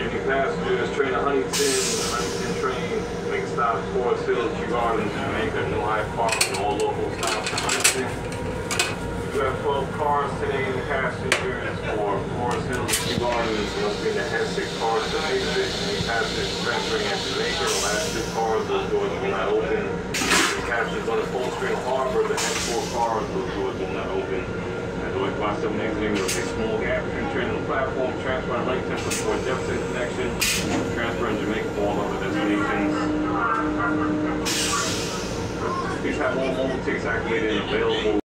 evening passengers, train to Huntington, Huntington train, make stops Forest Hills, Kew Gardens, Jamaica, New Hyde Park, and all local stops to Huntington. You have 12 cars today, passengers for Forest Hills, Kew Gardens, must be in the head six cars to exit, any passengers transferring at Jamaica, the last two cars, those doors will not open. Any passengers on the Cold Spring Harbor, the head four cars, will open. Boston exiting with a small gap and the platform, transfer on Huntington for Jefferson connection, transfer in Jamaica for all other destinations. Please have all mobile tickets activated and available.